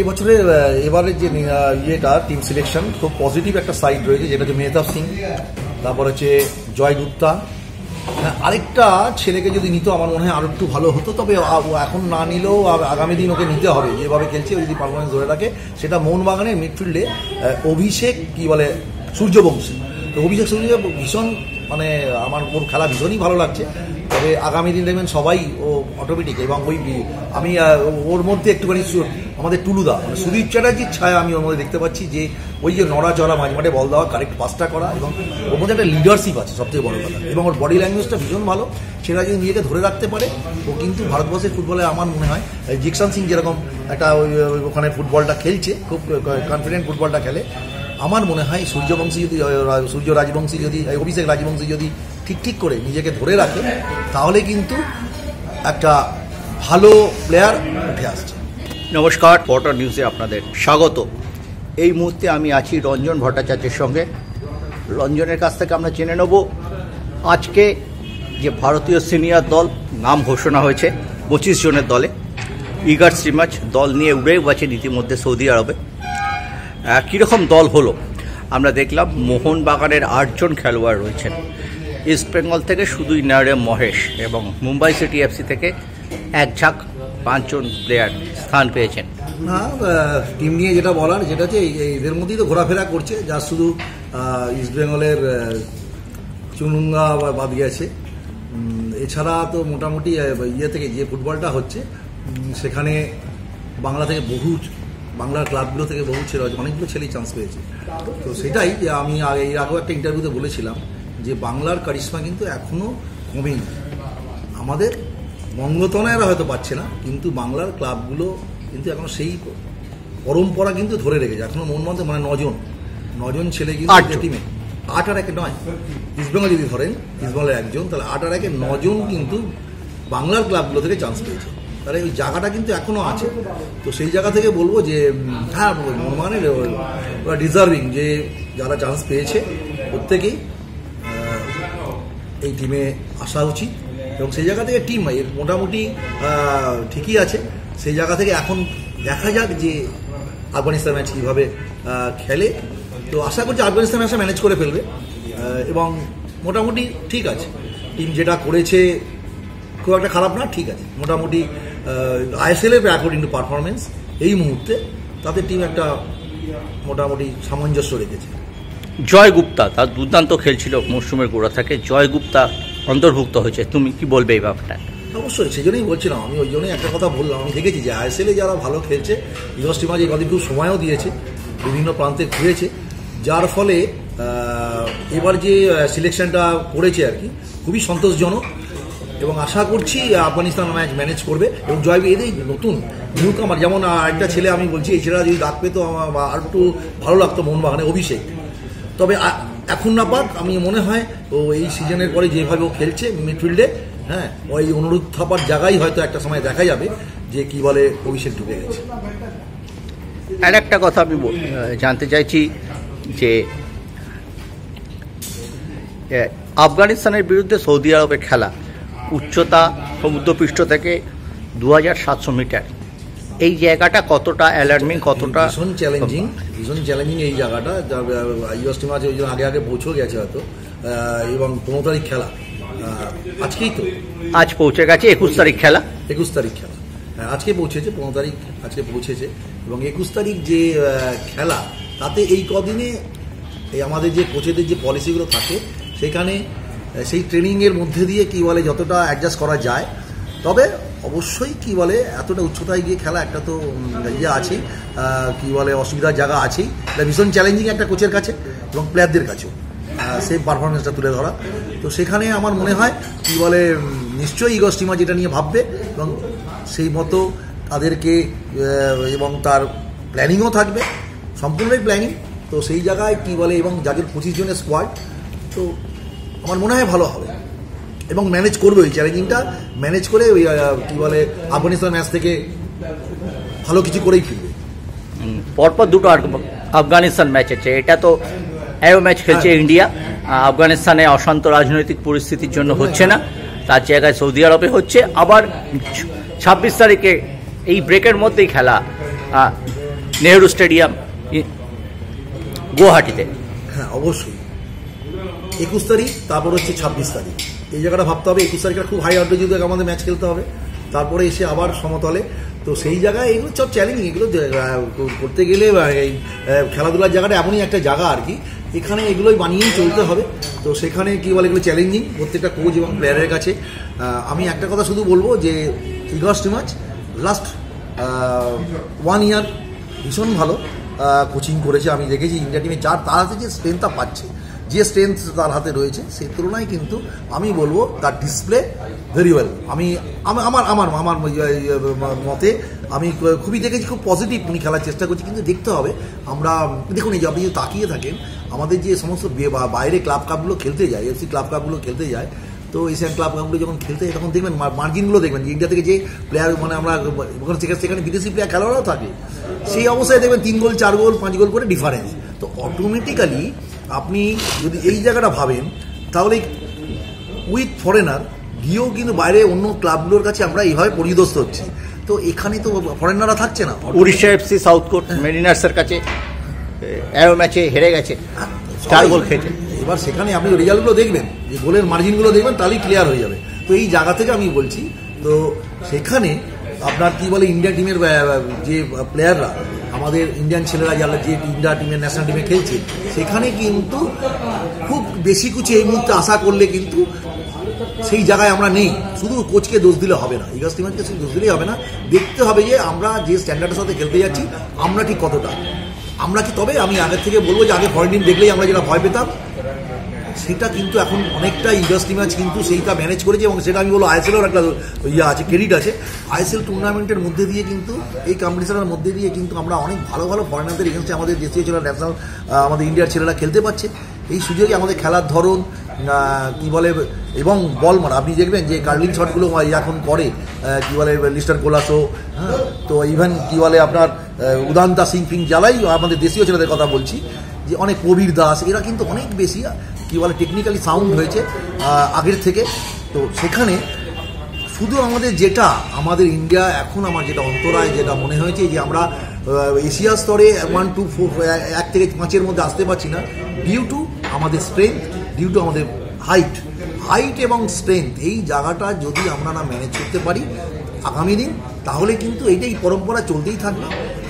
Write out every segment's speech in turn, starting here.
এবছরের আহ, এবারের যে ইয়েটা টিম সিলেকশন খুব পজিটিভ একটা সাইড রয়েছে যেটা হচ্ছে মেহতাব সিং তারপর হচ্ছে জয় গুপ্তা। হ্যাঁ, আরেকটা ছেলেকে যদি নিত আমার মনে হয় আরও একটু ভালো হতো তবে এখন না নিলেও আগামী দিন ওকে নিতে হবে। যেভাবে খেলছে যদি পারফরমেন্স ধরে রাখে সেটা মোহনবাগানের মিডফিল্ডে অভিষেক কি বলে সূর্যবংশী। তো অভিষেক সূর্য ভীষণ মানে আমার ওর খেলা ভীষণই ভালো লাগছে। তবে আগামী দিন দেখবেন সবাই ও অটোমেটিক এবং ওই আমি ওর মধ্যে একটুখানি আমাদের টুলুদা মানে সুদীপ চ্যাটার্জির ছায়া আমি ওর মধ্যে দেখতে পাচ্ছি যে ওই যে নড়াচড়া মাঝে মাঠে বল দেওয়া কারেক্ট পাসটা করা এবং ওর মধ্যে একটা লিডারশিপ আছে সবথেকে বড় কথা। এবং ওর বডি ল্যাঙ্গুয়েজটা ভীষণ ভালো। সেটা যদি নিজেকে ধরে রাখতে পারে। ও কিন্তু ভারতবর্ষের ফুটবলে আমার মনে হয় জিকসান সিং যেরকম একটা ওই ওখানে ফুটবলটা খেলছে, খুব কনফিডেন্ট ফুটবলটা খেলে। আমার মনে হয় সূর্যবংশী যদি সূর্য রাজবংশী যদি অভিষেক রাজবংশী যদি ঠিক ঠিক করে নিজেকে ধরে রাখে, তাহলে কিন্তু একটা ভালো প্লেয়ার উঠে আসছে। নমস্কার পটার নিউজে আপনাদের স্বাগত। এই মুহূর্তে আমি আছি রঞ্জন ভট্টাচার্যের সঙ্গে। রঞ্জনের কাছ থেকে আমরা জেনে নেব, আজকে যে ভারতীয় সিনিয়র দল নাম ঘোষণা হয়েছে পঁচিশ জনের দলে। ইগার সিমাচ দল নিয়ে উড়ে গেছেন ইতিমধ্যে সৌদি আরবে। কীরকম দল হলো? আমরা দেখলাম মোহনবাগানের আটজন খেলোয়াড় রয়েছেন। ইস্ট বেঙ্গল থেকে শুধু ইনারে মহেশ এবং মুম্বাই সিটি এফসি থেকে এক ঝাঁক পাঁচজন প্লেয়ার স্থান পেয়েছেন। না টিম নিয়ে যেটা বলার যেটা হচ্ছে এদের মধ্যেই তো ঘোরাফেরা করছে, যা শুধু ইস্ট বেঙ্গলের চুনুঙ্গা বাদ গেছে। এছাড়া তো মোটামুটি ইয়ে থেকে যে ফুটবলটা হচ্ছে সেখানে বাংলা থেকে বহু, বাংলার ক্লাবগুলো থেকে বহু ছেলে, অনেকগুলো ছেলেই চান্স পেয়েছে। তো সেটাই যে আমি এর আগেও একটা ইন্টারভিউতে বলেছিলাম যে বাংলার কারিশ্মা কিন্তু এখনও কমেনি। আমাদের বঙ্গতনায়রা হয়তো পাচ্ছে না কিন্তু বাংলার ক্লাবগুলো কিন্তু এখনও সেই পরম্পরা কিন্তু ধরে রেখেছে। এখনও মন মধ্যে মানে নজন নজন ছেলে কিন্তু। টিমে আট আর একে নয়। ইস্টবেঙ্গল যদি ধরেন ইস্টবেঙ্গলের একজন তাহলে আট আর একে নজন কিন্তু বাংলার ক্লাবগুলো থেকে চান্স পেয়েছে। তাহলে ওই জায়গাটা কিন্তু এখনও আছে। তো সেই জায়গা থেকে বলব যে হ্যাঁ মানে ওরা ডিজার্ভিং যে যারা চান্স পেয়েছে প্রত্যেকেই এই টিমে আসা উচিত এবং সেই জায়গা থেকে টিম মোটামুটি ঠিকই আছে। সেই জায়গা থেকে এখন দেখা যাক যে আফগানিস্তান ম্যাচ কীভাবে খেলে। তো আশা করছি আফগানিস্তান ম্যাচটা ম্যানেজ করে ফেলবে এবং মোটামুটি ঠিক আছে। টিম যেটা করেছে খুব একটা খারাপ না, ঠিক আছে। মোটামুটি আইএসএল এর অ্যাকর্ডিং টু পারফরমেন্স এই মুহূর্তে তাদের টিম একটা মোটামুটি সামঞ্জস্য রেখেছে। জয় গুপ্তা তার দুর্দান্ত খেলছিল মরশুমের গোড়া থেকে। জয় গুপ্তা অন্তর্ভুক্ত হয়েছে। তুমি কি বলবে এই ব্যাপারটা? অবশ্যই সেই জন্যই বলছিলাম। আমি ওই জন্যই একটা কথা বললাম। আমি দেখেছি যে আইএসএলে যারা ভালো খেলছে ইউএস টিমা যে কদিন খুব সময়ও দিয়েছে, বিভিন্ন প্রান্তে ঘুরেছে। যার ফলে এবার যে সিলেকশনটা করেছে আর কি, খুবই সন্তোষজনক। এবং আশা করছি আফগানিস্তান ম্যাচ ম্যানেজ করবে। এবং জয় এদের নতুন নিউ কামার যেমন একটা ছেলে আমি বলছি এই ছেলেরা যদি ডাক পেতো আমার আর একটু ভালো লাগতো মোহনবাগানে অভিষেক। তবে এখন না পাক, আমি মনে হয়, ও এই সিজনের পরে যেভাবে ও খেলছে মিডফিল্ডে হ্যাঁ ওই অনুরোধ থাপার জায়গায় হয়তো একটা সময় দেখা যাবে যে কি বলে অভিষেক ঢুকে গেছে। আর একটা কথা আমি জানতে চাইছি যে আফগানিস্তানের বিরুদ্ধে সৌদি আরবের খেলা উচ্চতা সমুদ্রপৃষ্ঠ থেকে দু হাজার সাতশো মিটার। এই জায়গাটা কতটা অ্যালার্মিং কতটা ভীষণ চ্যালেঞ্জিং ভীষণ চ্যালেঞ্জিং এই জায়গাটা। ইউএস টিম আছে ওই জন্য আগে আগে পৌঁছেও গেছে হয়তো। এবং পনেরো তারিখ খেলা। আজকেই তো। আজ পৌঁছে গেছে একুশ তারিখ খেলা? একুশ তারিখ খেলা। হ্যাঁ, আজকে পৌঁছেছে পনেরো তারিখ আজকে পৌঁছেছে। এবং একুশ তারিখ যে খেলা তাতে এই কদিনে এই আমাদের যে কোচেদের যে পলিসিগুলো থাকে সেখানে সেই ট্রেনিংয়ের মধ্যে দিয়ে কি বলে যতটা অ্যাডজাস্ট করা যায়। তবে অবশ্যই কি বলে, এতটা উচ্চতায় গিয়ে খেলা একটা তো ইয়ে আছেই। কি বলে, অসুবিধার জায়গা আছেই। এটা ভীষণ চ্যালেঞ্জিং একটা কোচের কাছে এবং প্লেয়ারদের কাছেও। সেই পারফরমেন্সটা তুলে ধরা। তো সেখানে আমার মনে হয়, কি বলে নিশ্চয়ই ইগস টিমা যেটা নিয়ে ভাববে এবং সেই মতো তাদেরকে এবং তার প্ল্যানিংও থাকবে। সম্পূর্ণই প্ল্যানিং তো সেই জায়গায় কি বলে, এবং যাদের পঁচিশ জনের স্কোয়াড তো আমার মনে হয় ভালো হবে। এবং ম্যানেজ করবে ওই চ্যালেঞ্জিংটা ম্যানেজ করে ওই কি বলে আফগানিস্তান ম্যাচ থেকে ভালো কিছু করেই ফিরবে। পরপর দুটো আফ- আফগানিস্তান ম্যাচ আছে। এটা তো এও ম্যাচ খেলছে। ইন্ডিয়া আফগানিস্তানে অশান্ত রাজনৈতিক পরিস্থিতির জন্য হচ্ছে না। তার জায়গায় সৌদি আরবে হচ্ছে। আবার ছাব্বিশ তারিখে এই ব্রেকের মধ্যেই খেলা নেহেরু স্টেডিয়াম গুয়াহাটিতে। হ্যাঁ অবশ্যই। একুশ তারিখ তারপর হচ্ছে ছাব্বিশ তারিখ। এই জায়গাটা ভাবতে হবে, একুশ তারিখটা খুব হাই যদি আমাদের ম্যাচ খেলতে হবে। তারপরে এসে আবার সমতলে। তো সেই জায়গায় এগুলো সব চ্যালেঞ্জিং এগুলো করতে গেলে এই খেলাধুলার জায়গাটা এমনই একটা জায়গা আর কি। এখানে এগুলোই বানিয়েই চলতে হবে। তো সেখানে কি বলে এগুলো চ্যালেঞ্জিং প্রত্যেকটা কোচ এবং প্লেয়ারের কাছে। আমি একটা কথা শুধু বলব যে ইগস্ট ম্যাচ লাস্ট ওয়ান ইয়ার ভীষণ ভালো কোচিং করেছে, আমি দেখেছি ইন্ডিয়া টিমে যার, তার হাতে যে স্ট্রেংথটা পাচ্ছে। যে স্ট্রেংথ তার হাতে রয়েছে, সেই তুলনায় কিন্তু আমি বলব তার ডিসপ্লে ভেরি ওয়েল আমি, আমি- আমার আমার আমার মতে আমি খুবই দেখেছি, খুব পজিটিভ উনি খেলার চেষ্টা করছি, কিন্তু দেখতে হবে। আমরা, দেখুন, এই যে আপনি যদি তাকিয়ে থাকেন, আমাদের যে সমস্ত বাইরে ক্লাব কাপগুলো খেলতে যায় এফসি ক্লাব কাপগুলো খেলতে যায়, তো এশিয়ান ক্লাব কাপগুলো যখন খেলতে যায়, তখন দেখবেন মার্জিনগুলো দেখবেন ইন্ডিয়া থেকে যে প্লেয়ার মানে আমরা সেখানে সেখানে বিদেশি প্লেয়ার খেলোয়াড়ও থাকে। সেই অবস্থায় দেখবেন তিন গোল চার গোল পাঁচ গোল করে ডিফারেন্স তো অটোমেটিক্যালি আপনি যদি এই জায়গাটা ভাবেন তাহলে উইথ ফরেনার গিয়েও কিন্তু বাইরে অন্য ক্লাবগুলোর কাছে আমরা এইভাবে পরিদস্ত হচ্ছি। তো এখানে তো ফরেনাররা থাকছে না। উড়িষ্যা এফসি সাউথ কোর্ট মেরিনার্সের কাছে অ্যারো ম্যাচে হেরে গেছে। চার গোল খেয়েছে। এবার সেখানে আপনি রেজাল্টগুলো দেখবেন যে গোলের মার্জিনগুলো দেখবেন তাহলেই ক্লিয়ার হয়ে যাবে। তো এই জায়গা থেকে আমি বলছি তো সেখানে আপনার কি বলে ইন্ডিয়া টিমের যে প্লেয়াররা আমাদের ইন্ডিয়ান ছেলেরা যারা যে ইন্ডিয়া টিমে ন্যাশনাল টিমে খেলছে, সেখানে কিন্তু খুব বেশি কিছু এই মুহূর্তে আশা করলে কিন্তু সেই জায়গায় আমরা নেই। শুধু কোচকে দোষ দিলে হবে না ইগাস টিমাজকে শুধু দোষ দিলেই হবে না। দেখতে হবে যে আমরা যে স্ট্যান্ডার্ডের সাথে খেলতে যাচ্ছি, আমরা ঠিক কতটা। আমরা কি, তবে আমি আগের থেকে বলব যে আগে ফরেন টিম দেখলেই আমরা যেটা ভয় পেতাম সেটা কিন্তু এখন অনেকটা ইন্ডাস্ট্রি ম্যাচ কিন্তু সেইটা ম্যানেজ করেছে এবং সেটা আমি বলব আইএসএলের একটা ইয়ে আছে ক্রেডিট আছে। আইএসএল টুর্নামেন্টের মধ্যে দিয়ে কিন্তু, এই কম্পিটিশনের মধ্যে দিয়ে কিন্তু আমরা অনেক ভালো ভালো ফরেনারদের এগেনস্টে আমাদের দেশীয় ছেলেরা ন্যাশনাল আমাদের ইন্ডিয়ার ছেলেরা খেলতে পারছে। এই সুযোগে আমাদের খেলার ধরন কি বলে, এবং বল মারা। আপনি দেখবেন যে কার্লিং শটগুলো এখন করে কি বলে, লিস্টার কোলাসো হ্যাঁ? তো ইভেন কি বলে আপনার উদান্তা সিং ফিং জ্বালাই আমাদের দেশীয় ছেলেদের কথা বলছি, যে অনেক কবির দাস, এরা কিন্তু অনেক বেশি কি বলে টেকনিক্যালি সাউন্ড হয়েছে আগের থেকে। তো সেখানে শুধু আমাদের যেটা, আমাদের ইন্ডিয়া এখন আমার যেটা অন্তরায় যেটা মনে হয়েছে, যে আমরা এশিয়া স্তরে ওয়ান টু ফোর এক থেকে পাঁচের মধ্যে আসতে পারছি না। ডিউ টু আমাদের স্ট্রেংথ ডিউ টু আমাদের হাইট হাইট এবং স্ট্রেংথ এই জায়গাটা যদি আমরা না ম্যানেজ করতে পারি, আগামী দিন তাহলে কিন্তু এইটাই পরম্পরা চলতেই থাকবে।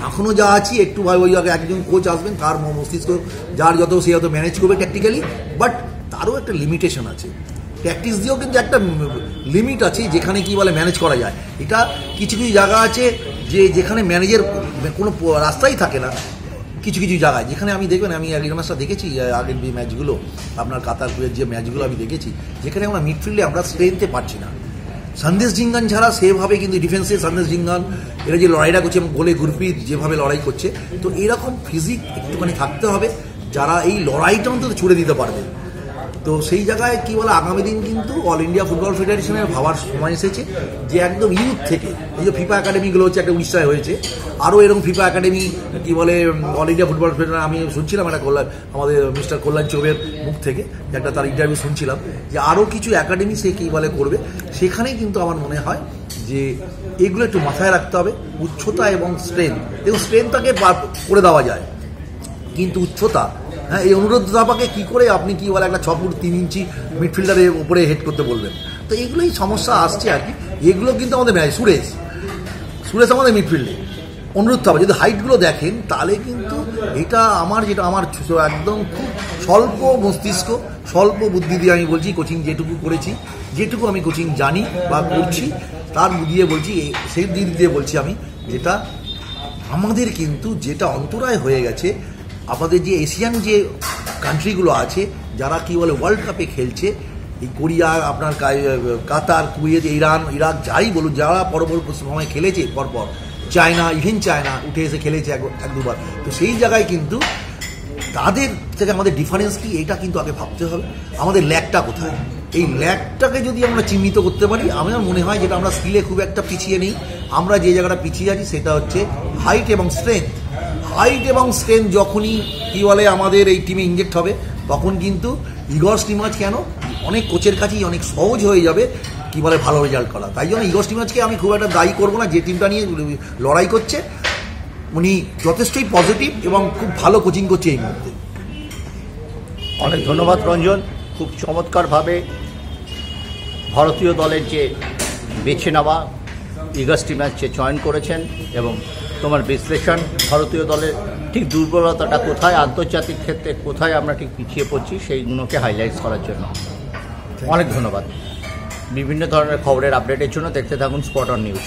এখনও যা আছি, একটু ভাই ওই একজন কোচ আসবেন, তার মস্তিষ্ক, যার যত সে যত ম্যানেজ করবে ট্যাকটিক্যালি বাট তারও একটা লিমিটেশন আছে। প্র্যাকটিস দিয়েও কিন্তু একটা লিমিট আছে, যেখানে কি বলে ম্যানেজ করা যায়। এটা কিছু কিছু জায়গা আছে, যে যেখানে ম্যানেজের কোনো রাস্তাই থাকে না, কিছু কিছু জায়গায়। যেখানে আমি দেখবেন, আমি আগের ম্যাচটা দেখেছি আগের যে ম্যাচগুলো আপনার কাতারপুরের যে ম্যাচগুলো আমি দেখেছি, যেখানে আমরা মিডফিল্ডে আমরা স্ট্রেনতে পারছি না। সন্দেশ জিঙ্গান ছাড়া সেভাবে কিন্তু ডিফেন্সে সন্দেশ জিঙ্গান এরা যে লড়াইটা করছে এবং গোলে গুরপ্রীত যেভাবে লড়াই করছে, তো এরকম ফিজিক একটুখানি থাকতে হবে, যারা এই লড়াইটা অন্তত ছুড়ে দিতে পারবে। তো সেই জায়গায় কি বলে, আগামী দিন কিন্তু অল ইন্ডিয়া ফুটবল ফেডারেশনের ভাবার সময় এসেছে যে একদম ইউথ থেকে, এই যে ফিফা একাডেমিগুলো হচ্ছে একটা উড়িষ্যায় হয়েছে, আরও এরকম ফিফা একাডেমি কি বলে অল ইন্ডিয়া ফুটবল ফেডারেশন আমি শুনছিলাম একটা কল্যাণ, আমাদের মিস্টার কল্যাণ চৌবের মুখ থেকে একটা তার ইন্টারভিউ শুনছিলাম, যে আরও কিছু একাডেমি সে কী বলে করবে, সেখানেই কিন্তু আমার মনে হয় যে এগুলো একটু মাথায় রাখতে হবে, উচ্চতা এবং স্ট্রেংথ এবং স্ট্রেংথটাকে করে দেওয়া যায়, কিন্তু উচ্চতা হ্যাঁ এই অনুরোধ দাবাকে কি করে আপনি কি বলে একটা ছ ফুট তিন ইঞ্চি মিডফিল্ডারের উপরে হেড করতে বলবেন তো এগুলোই সমস্যা আসছে আর কি। এগুলো কিন্তু আমাদের ম্যাচ, সুরেশ। সুরেশ আমাদের মিডফিল্ডে অনুরোধ হবে, যদি হাইটগুলো দেখেন, তাহলে কিন্তু এটা আমার যেটা, আমার একদম খুব স্বল্প মস্তিষ্ক, স্বল্প বুদ্ধি দিয়ে আমি বলছি কোচিং যেটুকু করেছি, যেটুকু আমি কোচিং জানি বা করছি, তার দিয়ে বলছি সেই দিক দিয়ে বলছি আমি, যেটা আমাদের কিন্তু যেটা অন্তরায় হয়ে গেছে আমাদের যে এশিয়ান যে কান্ট্রিগুলো আছে, যারা কি বলে ওয়ার্ল্ড কাপে খেলছে, এই কোরিয়া, আপনার কাতার, কুয়েত, ইরান, ইরাক, যাই বলুন যারা পরবর্তী সময় খেলেছে পরপর, চায়না ইভেন চায়না, উঠে এসে খেলেছে এক দুবার। তো সেই জায়গায় কিন্তু তাদের থেকে আমাদের ডিফারেন্স কি, এটা কিন্তু আগে ভাবতে হবে। আমাদের ল্যাকটা কোথায়? এই ল্যাকটাকে যদি আমরা চিহ্নিত করতে পারি, আমার মনে হয় যেটা আমরা স্কিলে খুব একটা পিছিয়ে নেই, আমরা যে জায়গাটা পিছিয়ে আছি সেটা হচ্ছে হাইট এবং স্ট্রেংথ হাইট এবং স্ট্রেংথ যখনই কি বলে আমাদের এই টিমে ইনজেক্ট হবে, তখন কিন্তু ইগর স্টিমাজ কেন? অনেক কোচের কাছেই অনেক সহজ হয়ে যাবে কি বলে ভালো রেজাল্ট করা। তাই জন্য ইগর স্টিমাজকে আমি খুব একটা দায়ী করব না, যে টিমটা নিয়ে লড়াই করছে, উনি যথেষ্টই পজিটিভ এবং খুব ভালো কোচিং করছে এই মুহূর্তে। অনেক ধন্যবাদ রঞ্জন। খুব চমৎকারভাবে ভারতীয় দলের যে বেছে নেওয়া ইগাস্টি ম্যাচ চয়ন করেছেন এবং তোমার বিশ্লেষণ ভারতীয় দলের ঠিক দুর্বলতাটা কোথায়, আন্তর্জাতিক ক্ষেত্রে কোথায় আমরা ঠিক পিছিয়ে পড়ছি, সেইগুলোকে হাইলাইট করার জন্য। অনেক ধন্যবাদ। বিভিন্ন ধরনের খবরের আপডেটের জন্য দেখতে থাকুন স্পট অন নিউজ